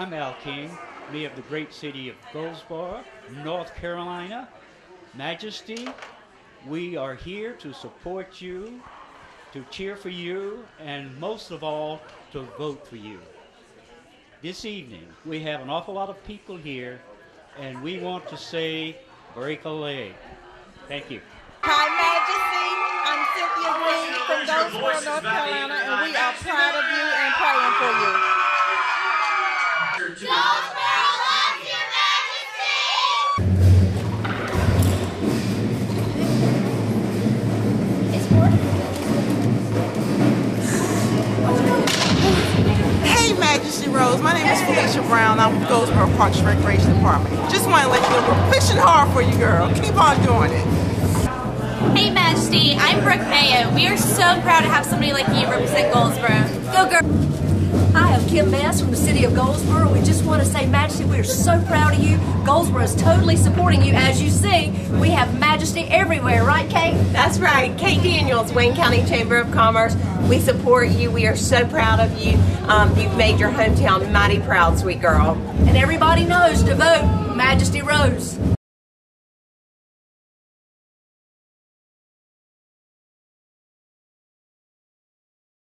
I'm Al King, mayor of the great city of Goldsboro, North Carolina. Majesty, we are here to support you, to cheer for you, and most of all, to vote for you. This evening, we have an awful lot of people here, and we want to say, break a leg. Thank you. Hi, Majesty. I'm Cynthia Green from Goldsboro, North Carolina, and we are proud of you and praying for you. Hey, Majesty Rose. My name is Felicia Brown. I'm with Goldsboro Parks Recreation Department. Just want to let you know we're pushing hard for you, girl. Keep on doing it. Hey Majesty, I'm Brooke Mayo. We are so proud to have somebody like you represent Goldsboro. Go girl! Kim Bass from the city of Goldsboro. We just want to say, Majesty, we are so proud of you. Goldsboro is totally supporting you. As you see, we have Majesty everywhere, right, Kate? That's right. Kate Daniels, Wayne County Chamber of Commerce. We support you. We are so proud of you. Um, you've made your hometown mighty proud, sweet girl. And everybody knows to vote Majesty Rose.